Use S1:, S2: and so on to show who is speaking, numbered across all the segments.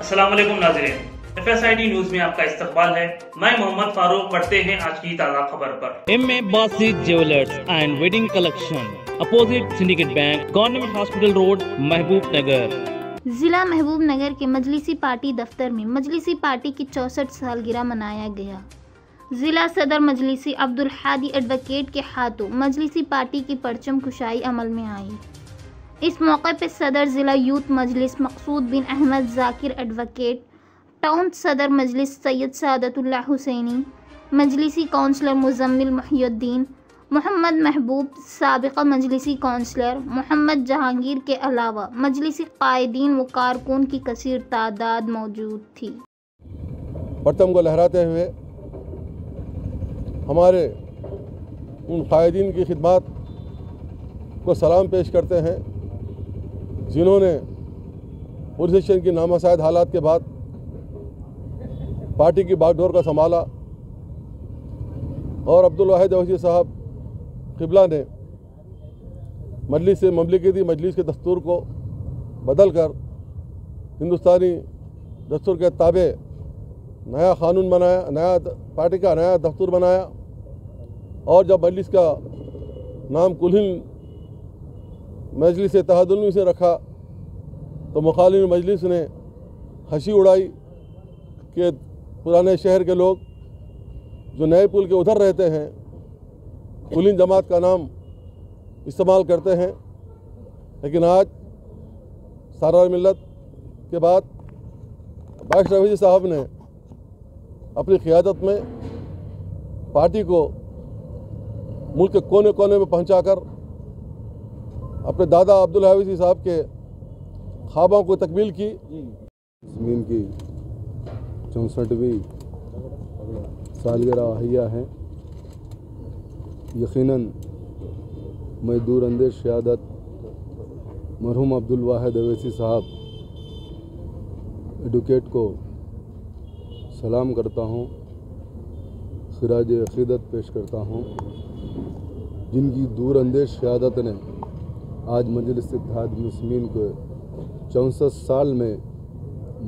S1: अस्सलाम वालेकुम नाजरीन। F S I D news में आपका इस्तकबाल है। मैं मोहम्मद फारूक पढ़ते हैं आज की ताज़ा खबर पर।
S2: M A Basit jewellers and wedding collection opposite syndicate bank government hospital road Mahbubnagar
S3: जिला महबूब नगर के मजलिसी पार्टी दफ्तर में मजलिसी पार्टी की चौसठ सालगिरह मनाया गया। जिला सदर मजलिसी अब्दुल हादी एडवोकेट के हाथों मजलिसी पार्टी की परचम कुशाई अमल में आई। इस मौके पर सदर ज़िला youth Majlis Maqsood bin Ahmed Zakir advocate, town सदर मजलिस सैयद सादतुल्लाह हुसैनी, मजलिसी कौंसलर मुजम्मिल मुहियुद्दीन, मोहम्मद महबूब सबका मजलिसी कौंसलर मोहम्मद जहांगीर के अलावा मजलिसी कायदीन व कारकुन की कसर तादाद मौजूद थी।
S4: परचम को लहराते हुए हमारे उन कायदीन की खिदमत को सलाम पेश करते हैं। जिन्होंने पुलिस स्टेशन की नामसायद हालात के बाद पार्टी की बागडोर का संभाला और अब्दुल वाहिद अवसी साहब किबला ने मजलिस से ममलिकती मजलिस के दस्तूर को बदल कर हिंदुस्तानी दस्तूर के ताबे नया कानून बनाया, नया पार्टी का नया दस्तूर बनाया और जब मजलिस का नाम कुल्हिन मजलिस तहदुल्मी से रखा। तो मुखालिन मजलिस ने हँसी उड़ाई कि पुराने शहर के लोग जो नए पुल के उधर रहते हैं कुलिन जमात का नाम इस्तेमाल करते हैं। लेकिन आज सारा मिलत के बाद बाइश रफी साहब ने अपनी क़ियादत में पार्टी को मुल्क के कोने कोने में पहुंचाकर अपने दादा अब्दुल हाविजी साहब के ख्वाबों को तकमील की।
S5: ज़मीन की चौंसठवीं सालगिरह अहिया है। यकीनन मैं दूर अंदेश शहादत मरहूम अब्दुल वाहिद अवैसी साहब एडवोकेट को सलाम करता हूँ, खराज अकीदत पेश करता हूँ, जिनकी दूर अंदेश शहादत ने आज मजलिस इतिहाद मुस्लिम को चौंसठ साल में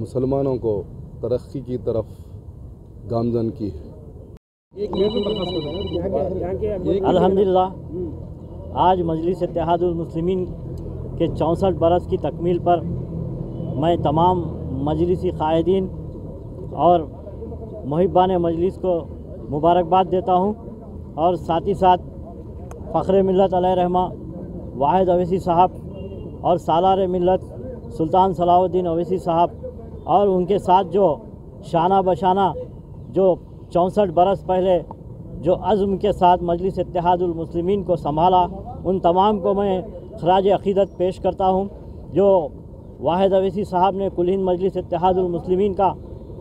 S5: मुसलमानों को तरक्की की तरफ़ गामजन की है।
S6: अल्हम्दुलिल्लाह। आज मजलिस इतिहादुलमसलिमिन के चौंसठ बरस की तकमील पर मैं तमाम मजलिसी कायदीन और मुहिबान मजलिस को मुबारकबाद देता हूँ और साथ ही साथ फ़ख्र मिलत रहमा वाहिद अवैसी साहब और सालार मिलत सुल्तान सलाउद्दीन अवैसी साहब और उनके साथ जो शाना बशाना, जो चौंसठ बरस पहले जो अज़म के साथ मजलिस इतिहादुलमसलिमिन को संभाला, उन तमाम को मैं खराज अकीदत पेश करता हूँ। जो वाहिद अवैसी साहब ने कुलिन मजलिस इतिहादुलमसलिमिन का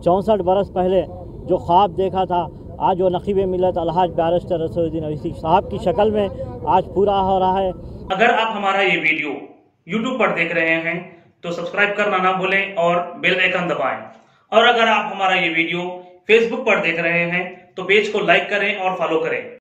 S6: चौंसठ बरस पहले जो ख्वाब देखा था, आज वो नकीब मिलत अलहाज बैरिस्टर रसोद्दीन अवैसी साहब की शक्ल में आज पूरा हो रहा है।
S1: अगर आप हमारा ये वीडियो यूट्यूब पर देख रहे हैं तो सब्सक्राइब करना ना भूलें और बेल आइकन दबाएँ। और अगर आप हमारा ये वीडियो फेसबुक पर देख रहे हैं तो पेज को लाइक करें और फॉलो करें।